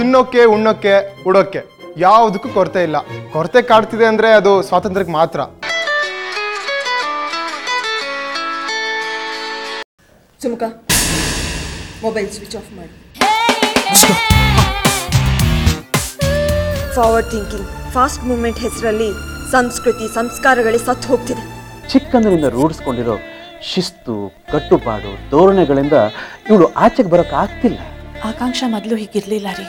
ತಿನ್ನೋಕೆ ಉಣ್ಣೋಕೆ ಉಡೋಕೆ ಯಾವುದಕ್ಕೂ ಕೊರತೆ ಇಲ್ಲ. ಕೊರತೆ ಕಾಡ್ತಿದೆ ಅಂದ್ರೆ ಅದು ಸ್ವಾತಂತ್ರ್ಯಕ್ಕೆ ಮಾತ್ರ. ಸುಮುಖ ಮೊಬೈಲ್ ಸ್ವಿಚ್ ಆಫ್ ಮಾಡಿ. ಫಾರ್ವರ್ಡ್ ಥಿಂಕಿಂಗ್ ಫಾಸ್ಟ್ ಮೂವ್ಮೆಂಟ್ ಹೆಸರಲ್ಲಿ ಸಂಸ್ಕೃತಿ ಸಂಸ್ಕಾರಗಳೇ ಸತ್ತು ಹೋಗ್ತಿದೆ. ಚಿಕ್ಕಂದಿನಿಂದ ರೂಢಿಸ್ಕೊಂಡಿರೋ ಶಿಸ್ತು ಕಟ್ಟುಪಾಡು ಧೋರಣೆಗಳಿಂದ ಇವಳು ಆಚೆಗೆ ಬರೋಕ್ಕಾಗ್ತಿಲ್ಲ ಆಗ್ತಿಲ್ಲ. ಆಕಾಂಕ್ಷ ಮೊದಲು ಹೀಗಿರ್ಲಿಲ್ಲ ರೀ.